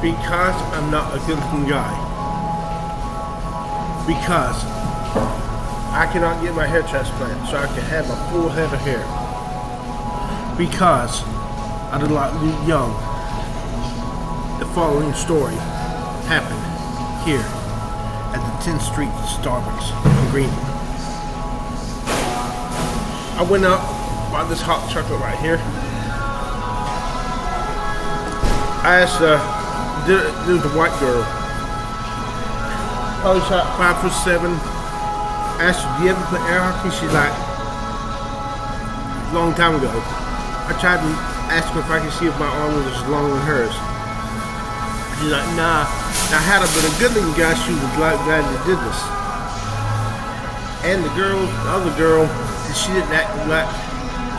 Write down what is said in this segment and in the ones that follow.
Because I'm not a good looking guy. Because I cannot get my hair transplant so I can have a full head of hair. Because I did like young. The following story happened here at the 10th Street Starbucks in Greenville. I went up, bought this hot chocolate right here. I asked uh, there, there's a white girl. Oh, Probably shot five foot seven. Asked her, do you ever play air hockey? She's like, long time ago. I tried to ask her if I could see if my arm was as long as hers. She's like, nah. Now, had I been a good looking guy, she was glad, glad they did this. And the girl, the other girl, she didn't act like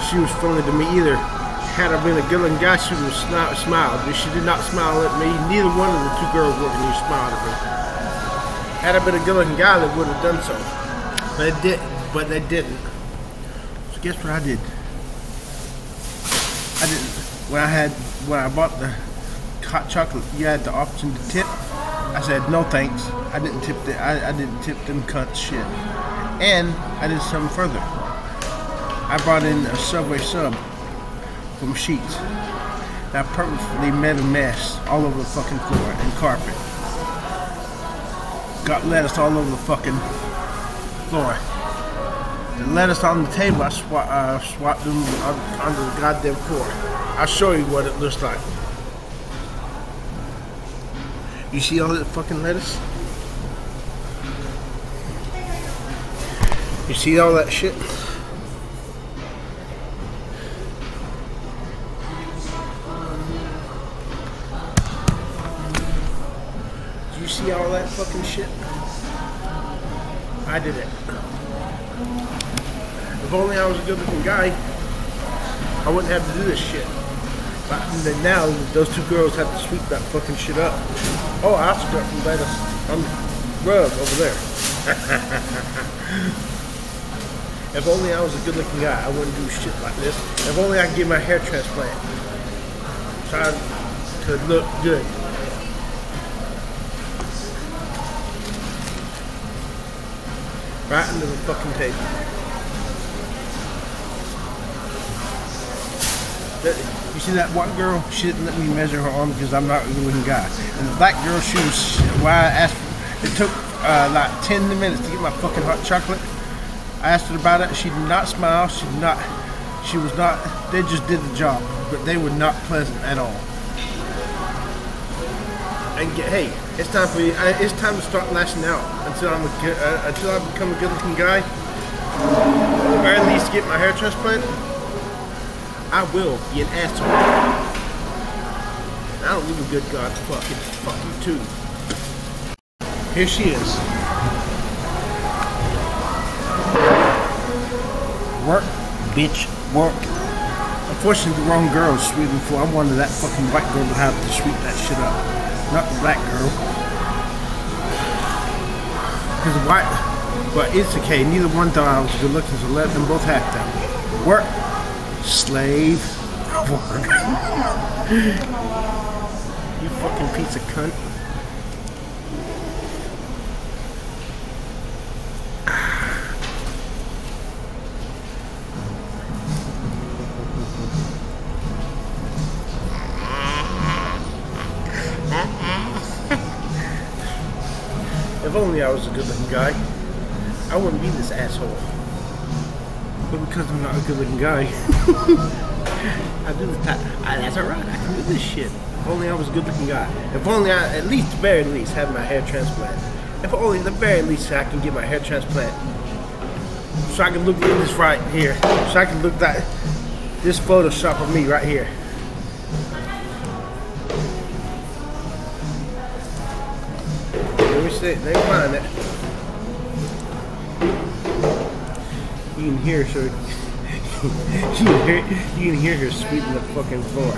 she was funny to me either. Had I been a good guy, she would have smiled. But she did not smile at me. Neither one of the two girls working here smiled at me. Had I been a good guy, they would have done so. But they did but they didn't. So guess what I did? I didn't when I had when I bought the hot chocolate, you had the option to tip. I said no thanks. I didn't tip the I, I didn't tip them cunts shit. And I did something further. I brought in a Subway sub from Sheetz. That purposely made a mess all over the fucking floor and carpet. Got lettuce all over the fucking floor. The lettuce on the table, I uh, swapped them onto the goddamn floor. I'll show you what it looks like. You see all that fucking lettuce? You see all that shit? See all that fucking shit? I did it. If only I was a good looking guy, I wouldn't have to do this shit. But now those two girls have to sweep that fucking shit up. Oh, got some lettuce on the rug over there. if only I was a good looking guy, I wouldn't do shit like this. If only I could get my hair transplant. I could look good. Right into the fucking table. You see that white girl? She didn't let me measure her arm because I'm not a good guy. And the black girl, she was, why I asked, it took uh, like 10 minutes to get my fucking hot chocolate. I asked her about it. She did not smile. She did not, she was not, they just did the job. But they were not pleasant at all. And get, hey, it's time for you, it's time to start lashing out until I'm a, uh, until I become a good looking guy. Or at least get my hair transplant. I will be an asshole. I don't give a good God's fucking fuck you too. Here she is. Work, bitch, work. Unfortunately, the wrong girl was sweeping for. I wanted that fucking white girl to have to sweep that shit up, not the black girl. Because white, but it's okay. Neither one thought I was good looking, so let them both have that. Work slave work. you fucking piece of cunt. If only I was a good looking guy, I wouldn't be this asshole. But because I'm not a good looking guy, I do this. I, that's alright. I can do this shit. If only I was a good looking guy. If only I, at least, very least, have my hair transplant. If only, the very least, I can get my hair transplant. So I can look in this right here. So I can look that, this Photoshop of me right here. See. Let find it. You can hear her. you, can hear, you can hear her sweeping the fucking floor.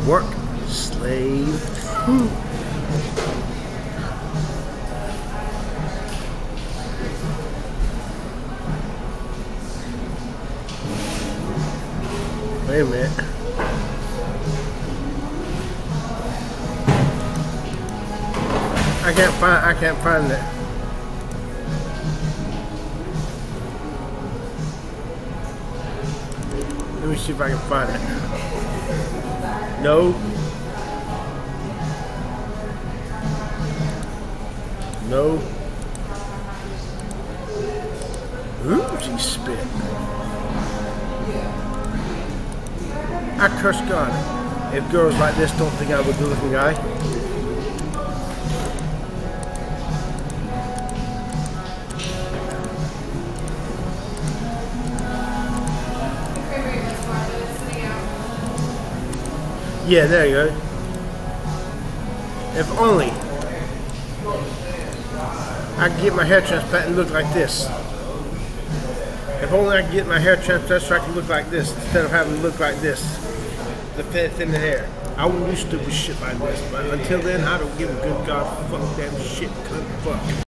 Work, slave. I can't find I can't find it. Let me see if I can find it. No. No. Ooh, she spit. I curse God. If girls like this don't think I'm a good looking guy. Yeah, there you go. If only I could get my hair transplant and look like this. If only I could get my hair transplant so I could look like this instead of having to look like this. The thin, thin hair. I wouldn't do stupid shit like this, but until then, I don't give a good god fuck damn shit, cunt fuck.